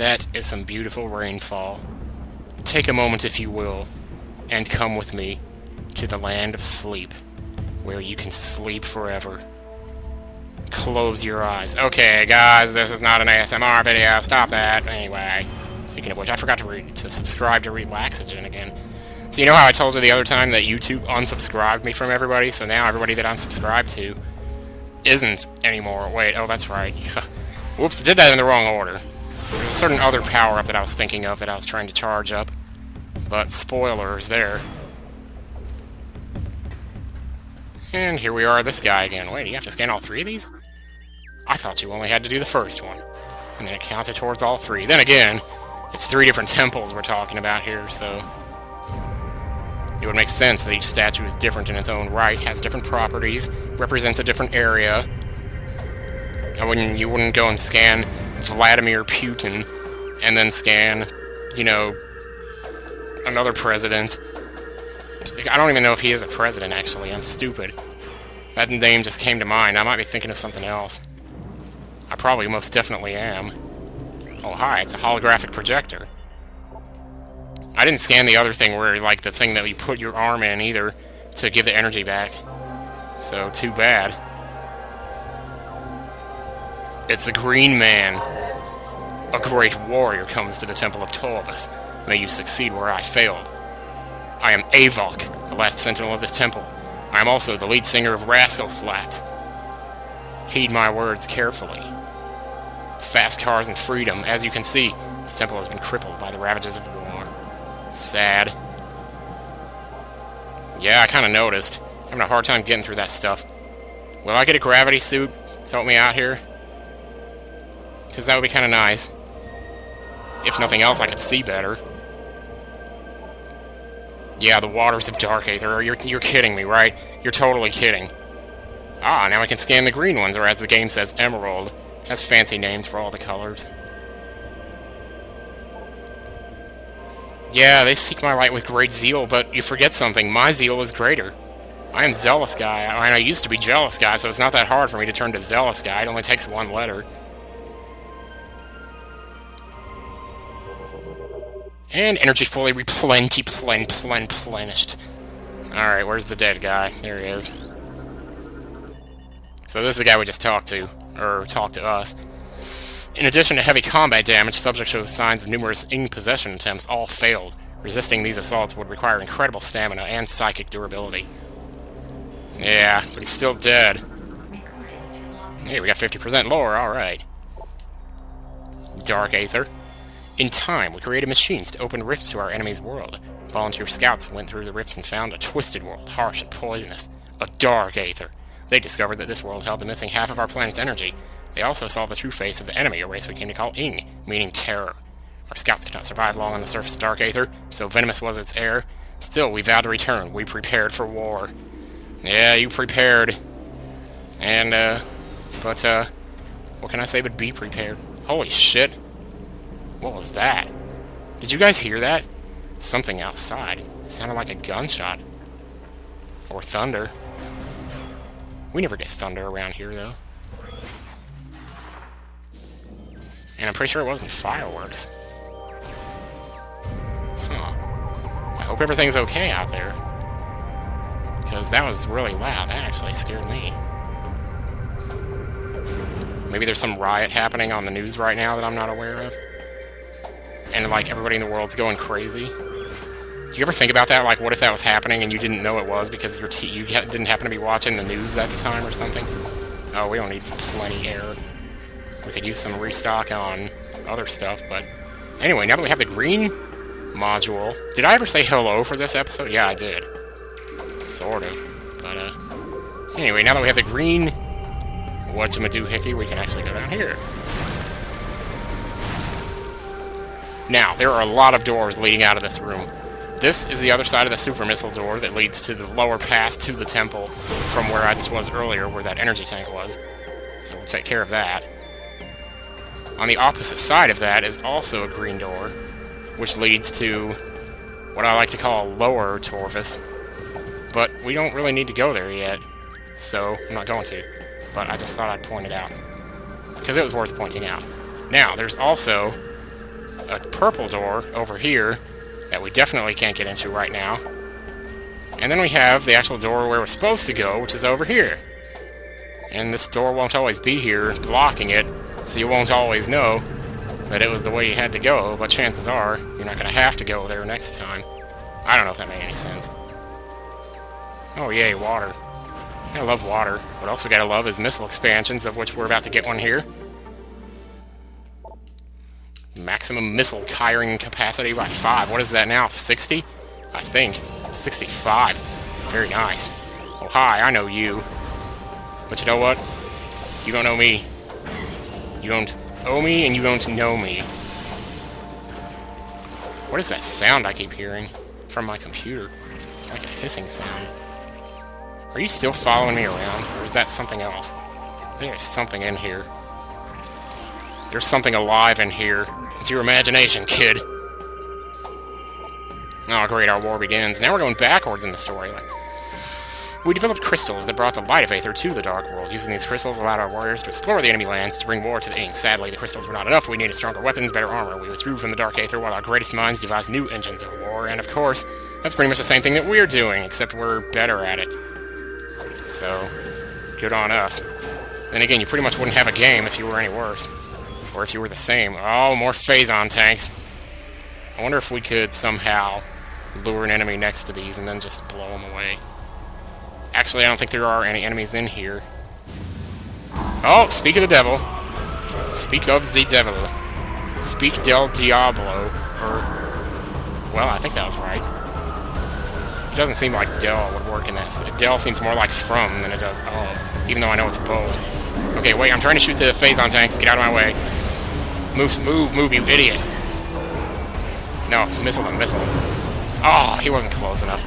That is some beautiful rainfall. Take a moment, if you will, and come with me to the land of sleep, where you can sleep forever. Close your eyes. Okay, guys, this is not an ASMR video. Stop that. Anyway, speaking of which, I forgot to read to subscribe to Relaxogen again. So you know how I told you the other time that YouTube unsubscribed me from everybody? So now everybody that I'm subscribed to isn't anymore. Wait, oh, that's right. Whoops, I did that in the wrong order. A certain other power-up that I was thinking of that I was trying to charge up. But spoilers there. And here we are, this guy again. Wait, do you have to scan all three of these? I thought you only had to do the first one. And then it counted towards all three. Then again, it's three different temples we're talking about here, so... It would make sense that each statue is different in its own right, has different properties, represents a different area. I wouldn't, you wouldn't go and scan Vladimir Putin and then scan, you know, another president. I don't even know if he is a president, actually. I'm stupid. That name just came to mind. I might be thinking of something else. I probably most definitely am. Oh, hi, it's a holographic projector. I didn't scan the other thing where, like, the thing that you put your arm in, either, to give the energy back. So, too bad. It's the Green Man. A great warrior comes to the Temple of Torvus. May you succeed where I failed. I am A-Voke, the last sentinel of this temple. I am also the lead singer of Rascal Flatts. Heed my words carefully. Fast cars and freedom. As you can see, this temple has been crippled by the ravages of war. Sad. Yeah, I kind of noticed. Having a hard time getting through that stuff. Will I get a gravity suit? Help me out here? Because that would be kind of nice. If nothing else, I could see better. Yeah, the waters of Dark Aether. You're, you're kidding me, right? You're totally kidding. Ah, now I can scan the green ones, or as the game says, Emerald. Has fancy names for all the colors. Yeah, they seek my light with great zeal, but you forget something. My zeal is greater. I am Zealous Guy, and I used to be Jealous Guy, so it's not that hard for me to turn to Zealous Guy. It only takes one letter. And energy fully replenished, plen, plen, plenished. Alright, where's the dead guy? There he is. So this is the guy we just talked to, or talked to us. In addition to heavy combat damage, subject shows signs of numerous Ing-possession attempts, all failed. Resisting these assaults would require incredible stamina and psychic durability. Yeah, but he's still dead. Hey, we got 50% lore, alright. Dark Aether. In time, we created machines to open rifts to our enemy's world. Volunteer scouts went through the rifts and found a twisted world, harsh and poisonous. A dark aether. They discovered that this world held the missing half of our planet's energy. They also saw the true face of the enemy, a race we came to call Ing, meaning terror. Our scouts could not survive long on the surface of Dark Aether, so venomous was its air. Still, we vowed to return. We prepared for war. Yeah, you prepared. And, uh, but, uh, what can I say but be prepared? Holy shit. What was that? Did you guys hear that? Something outside. It sounded like a gunshot. Or thunder. We never get thunder around here, though. And I'm pretty sure it wasn't fireworks. Huh. I hope everything's okay out there. Because that was really loud. That actually scared me. Maybe there's some riot happening on the news right now that I'm not aware of and like everybody in the world's going crazy. Do you ever think about that? Like, what if that was happening and you didn't know it was because your t you didn't happen to be watching the news at the time or something? Oh, we don't need plenty air. We could use some restock on other stuff, but anyway, now that we have the green module, did I ever say hello for this episode? Yeah, I did. Sort of. But, uh, anyway, now that we have the green What's a Madoo Hickey, we can actually go down here. Now, there are a lot of doors leading out of this room. This is the other side of the super missile door that leads to the lower path to the temple from where I just was earlier, where that energy tank was. So we'll take care of that. On the opposite side of that is also a green door, which leads to what I like to call a lower Torvus. But we don't really need to go there yet, so I'm not going to. But I just thought I'd point it out, because it was worth pointing out. Now, there's also a purple door over here that we definitely can't get into right now. And then we have the actual door where we're supposed to go, which is over here. And this door won't always be here, blocking it, so you won't always know that it was the way you had to go, but chances are you're not going to have to go there next time. I don't know if that made any sense. Oh yay, water. I love water. What else we gotta love is missile expansions, of which we're about to get one here. Maximum missile carrying capacity by 5. What is that now? 60? I think. 65. Very nice. Oh, hi, I know you. But you know what? You don't know me. You don't owe me, and you don't know me. What is that sound I keep hearing from my computer? It's like a hissing sound. Are you still following me around, or is that something else? There's something in here. There's something alive in here. It's your imagination, kid. Oh, great, our war begins. Now we're going backwards in the storyline. We developed crystals that brought the light of Aether to the Dark World. Using these crystals allowed our warriors to explore the enemy lands to bring war to the Ing. Sadly, the crystals were not enough. We needed stronger weapons, better armor. We withdrew from the Dark Aether while our greatest minds devised new engines of war. And of course, that's pretty much the same thing that we're doing, except we're better at it. So, good on us. Then again, you pretty much wouldn't have a game if you were any worse. Or if you were the same. Oh, more Phazon tanks. I wonder if we could somehow lure an enemy next to these and then just blow them away. Actually, I don't think there are any enemies in here. Oh, speak of the devil. Speak of the devil. Speak del Diablo. Or, well, I think that was right. It doesn't seem like del would work in this. Del seems more like from than it does of, even though I know it's both. Okay, wait, I'm trying to shoot the Phazon tanks. Get out of my way. Move, move, move, you idiot. No, missile them, missile them. Oh, he wasn't close enough.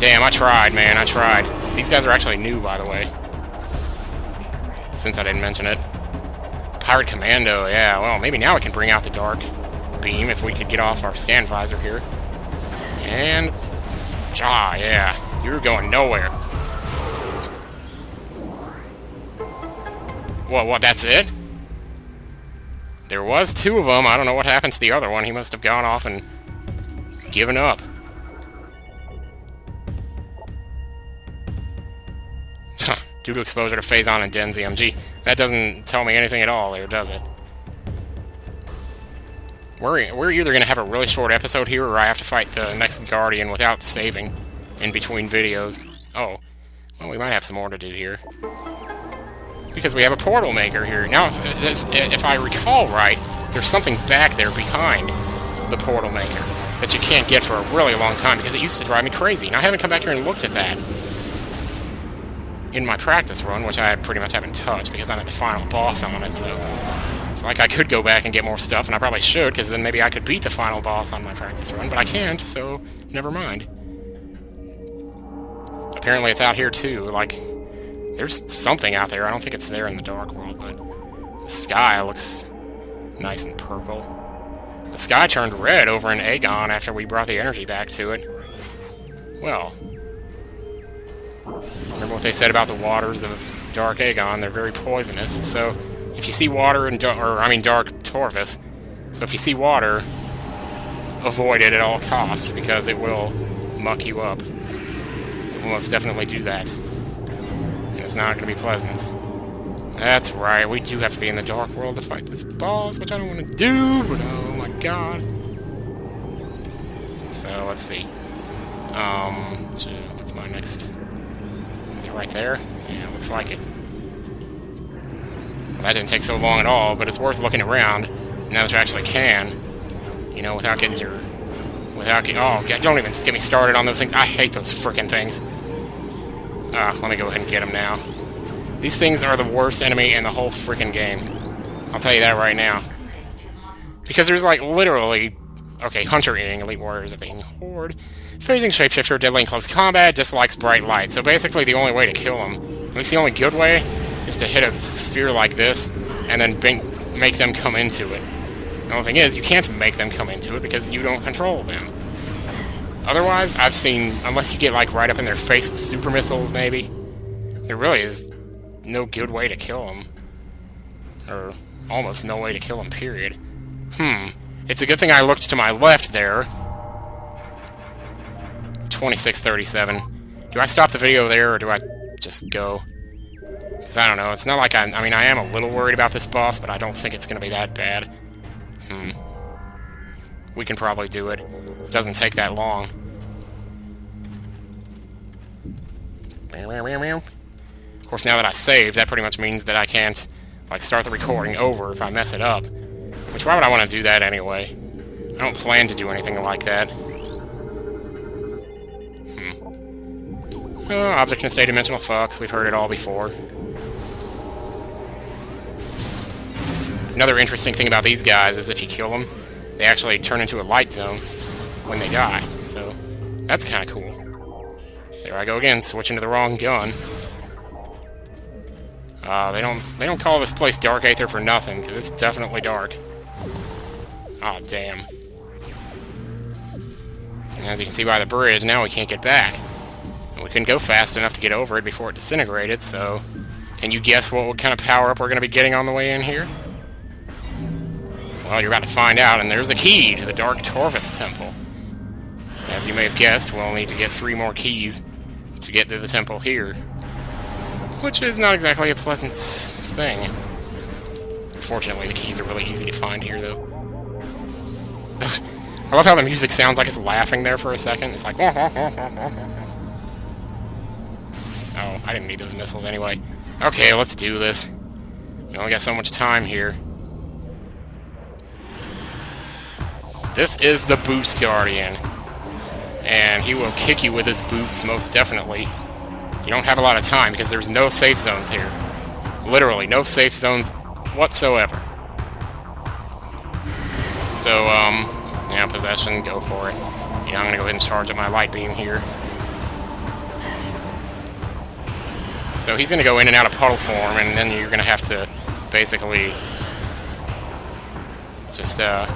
Damn, I tried, man, I tried. These guys are actually new, by the way. Since I didn't mention it. Pirate Commando, yeah, well, maybe now we can bring out the Dark Beam if we could get off our scan visor here. And... Ah, yeah, you're going nowhere. What, what, that's it? There was two of them. I don't know what happened to the other one. He must have gone off and given up. Due to exposure to Phazon and Den ZMG. That doesn't tell me anything at all there, does it? We're, we're either going to have a really short episode here, or I have to fight the next Guardian without saving in between videos. Oh. Well, we might have some more to do here. Because we have a portal maker here. Now, if, if I recall right, there's something back there behind the portal maker that you can't get for a really long time, because it used to drive me crazy. And I haven't come back here and looked at that in my practice run, which I pretty much haven't touched, because I'm at the final boss on it, so... It's like I could go back and get more stuff, and I probably should, because then maybe I could beat the final boss on my practice run, but I can't, so never mind. Apparently it's out here too, like, there's something out there. I don't think it's there in the Dark World, but the sky looks nice and purple. The sky turned red over in Agon after we brought the energy back to it. Well, remember what they said about the waters of Dark Agon? They're very poisonous, so if you see water in, or I mean Dark Torvus, so if you see water, avoid it at all costs, because it will muck you up. It will most definitely do that. It's not going to be pleasant. That's right, we do have to be in the Dark World to fight this boss, which I don't want to do, but oh my god. So, let's see. Um, so what's my next... Is it right there? Yeah, looks like it. Well, that didn't take so long at all, but it's worth looking around, now that you actually can. You know, without getting your... Without getting... Oh, don't even get me started on those things. I hate those freaking things. Ah, let me go ahead and get him now. These things are the worst enemy in the whole freaking game. I'll tell you that right now. Because there's like literally... Okay, Hunter Ing, Elite Warriors of Ing Horde. Phasing Shapeshifter, deadly in close combat, dislikes bright light. So basically the only way to kill him, at least the only good way, is to hit a sphere like this, and then make them come into it. The only thing is, you can't make them come into it because you don't control them. Otherwise, I've seen, unless you get like right up in their face with super missiles, maybe, there really is no good way to kill them. Or almost no way to kill them, period. Hmm. It's a good thing I looked to my left there. 2637. Do I stop the video there, or do I just go? Because I don't know. It's not like I'm... I mean, I am a little worried about this boss, but I don't think it's going to be that bad. Hmm. We can probably do it. It doesn't take that long. Of course, now that I saved, that pretty much means that I can't, like, start the recording over if I mess it up. Which, why would I want to do that anyway? I don't plan to do anything like that. Hmm. Oh, object in state dimensional flux. We've heard it all before. Another interesting thing about these guys is if you kill them, they actually turn into a light zone when they die. So, that's kind of cool. There I go again, switching to the wrong gun. Uh, they don't they don't call this place Dark Aether for nothing, because it's definitely dark. oh, damn. And as you can see by the bridge, now we can't get back. And we couldn't go fast enough to get over it before it disintegrated, so... Can you guess what kind of power-up we're going to be getting on the way in here? Well, you're about to find out, and there's the key to the Dark Torvus Temple. As you may have guessed, we'll need to get three more keys to get to the temple here. Which is not exactly a pleasant thing. Fortunately, the keys are really easy to find here, though. I love how the music sounds like it's laughing there for a second. It's like... oh, I didn't need those missiles anyway. Okay, let's do this. We only got so much time here. This is the Boots Guardian. And he will kick you with his boots, most definitely. You don't have a lot of time, because there's no safe zones here. Literally, no safe zones whatsoever. So, um, yeah, possession, go for it. Yeah, I'm gonna go ahead and charge up my light beam here. So he's gonna go in and out of puddle form, and then you're gonna have to basically just, uh,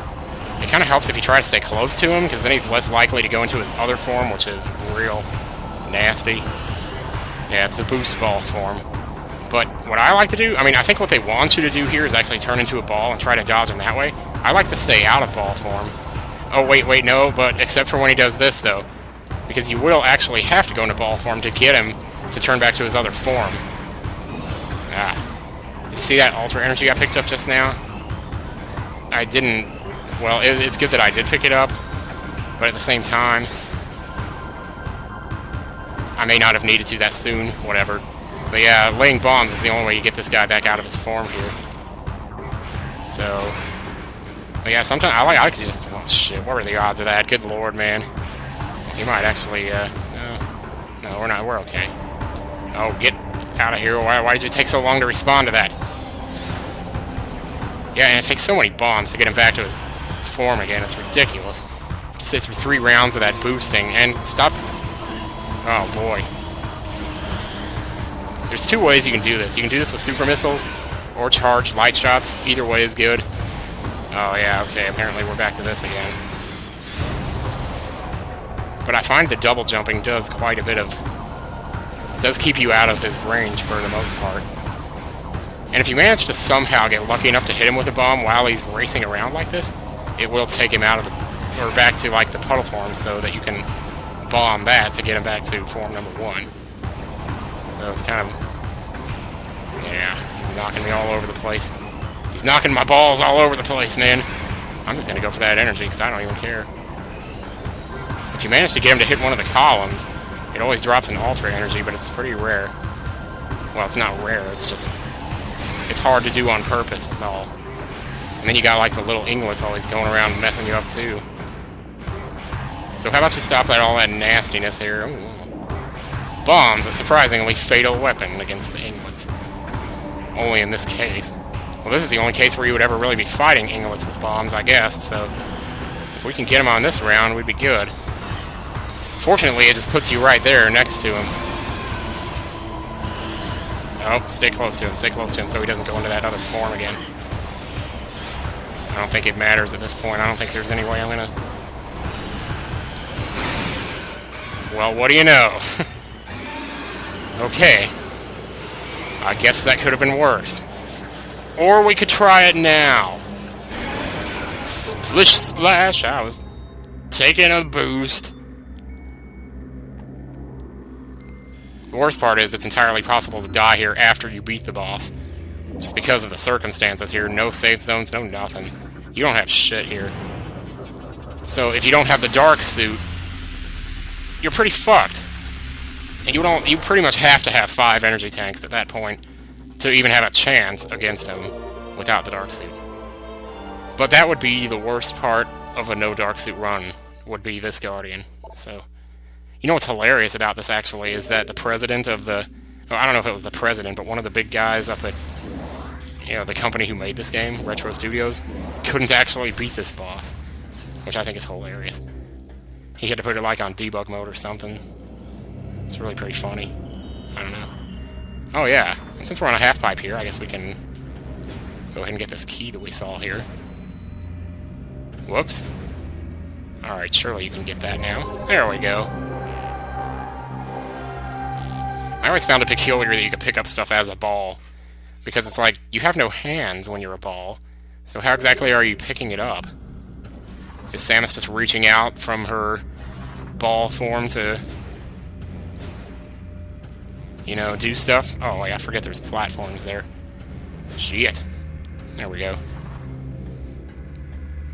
it kind of helps if you try to stay close to him, because then he's less likely to go into his other form, which is real nasty. Yeah, it's the boost ball form. But what I like to do, I mean, I think what they want you to do here is actually turn into a ball and try to dodge him that way. I like to stay out of ball form. Oh, wait, wait, no, but except for when he does this, though. Because you will actually have to go into ball form to get him to turn back to his other form. Ah. You see that Ultra Energy I picked up just now? I didn't... Well, it, it's good that I did pick it up, but at the same time, I may not have needed to that soon, whatever. But yeah, laying bombs is the only way you get this guy back out of his form here. So, but yeah, sometimes I like I just well, shit. What were the odds of that? Good lord, man. He might actually. Uh, no, no, we're not. We're okay. Oh, get out of here! Why? Why did you take so long to respond to that? Yeah, and it takes so many bombs to get him back to his form again. It's ridiculous. To sit through three rounds of that boosting and stop Oh boy. There's two ways you can do this. You can do this with super missiles or charged light shots. Either way is good. Oh yeah, okay, apparently we're back to this again. But I find the double jumping does quite a bit of... does keep you out of his range for the most part. And if you manage to somehow get lucky enough to hit him with a bomb while he's racing around like this, it will take him out of the... or back to like the puddle forms, though, that you can bomb that to get him back to form number one. So it's kind of... Yeah, he's knocking me all over the place. He's knocking my balls all over the place, man. I'm just gonna go for that energy, because I don't even care. If you manage to get him to hit one of the columns, it always drops an ultra energy, but it's pretty rare. Well, it's not rare, it's just... It's hard to do on purpose, that's all. And then you got, like, the little inglets always going around messing you up, too. So how about you stop that all that nastiness here? Ooh. Bombs, a surprisingly fatal weapon against the Inglets. Only in this case. Well, this is the only case where you would ever really be fighting Inglets with bombs, I guess, so... If we can get him on this round, we'd be good. Fortunately, it just puts you right there next to him. Oh, stay close to him, stay close to him so he doesn't go into that other form again. I don't think it matters at this point. I don't think there's any way I'm gonna Well, what do you know? okay. I guess that could have been worse. Or we could try it now. Splish splash! I was taking a boost. The worst part is it's entirely possible to die here after you beat the boss. Just because of the circumstances here. No safe zones, no nothing. You don't have shit here. So if you don't have the dark suit, you're pretty fucked. And you don't you pretty much have to have five energy tanks at that point to even have a chance against him without the dark suit. But that would be the worst part of a no dark suit run, would be this Guardian. So you know what's hilarious about this, actually, is that the president of the... Oh, I don't know if it was the president, but one of the big guys up at, you know, the company who made this game, Retro Studios, couldn't actually beat this boss. Which I think is hilarious. He had to put it, like, on debug mode or something. It's really pretty funny. I don't know. Oh, yeah. And since we're on a half pipe here, I guess we can go ahead and get this key that we saw here. Whoops. Alright, surely you can get that now. There we go. I always found it peculiar that you could pick up stuff as a ball. Because it's like, you have no hands when you're a ball. So how exactly are you picking it up? Is Samus just reaching out from her ball form to... You know, do stuff? Oh, I forget there's platforms there. Shit. There we go.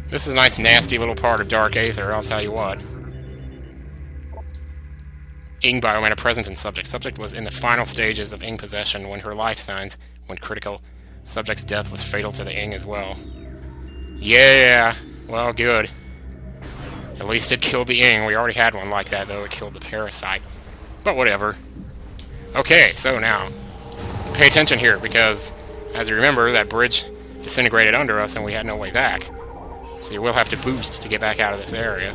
This is a nice, nasty little part of Dark Aether, I'll tell you what. Ing Biomana present in subject. Subject was in the final stages of Ing possession when her life signs went critical. Subject's death was fatal to the Ing as well. Yeah, well, good. At least it killed the Ing. We already had one like that, though. It killed the parasite. But whatever. Okay, so now, pay attention here, because, as you remember, that bridge disintegrated under us and we had no way back. So you will have to boost to get back out of this area.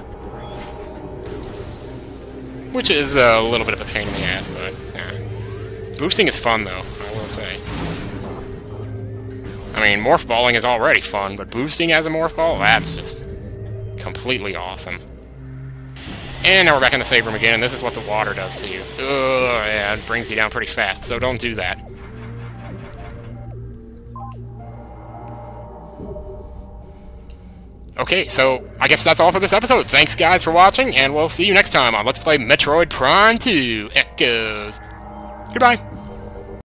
Which is a little bit of a pain in the ass, but. Boosting is fun, though, I will say. I mean, morph balling is already fun, but boosting as a morph ball, that's just completely awesome. And now we're back in the save room again, and this is what the water does to you. Ugh, yeah, it brings you down pretty fast, so don't do that. Okay, so I guess that's all for this episode. Thanks, guys, for watching, and we'll see you next time on Let's Play Metroid Prime 2 Echoes. Goodbye.